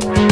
Bye.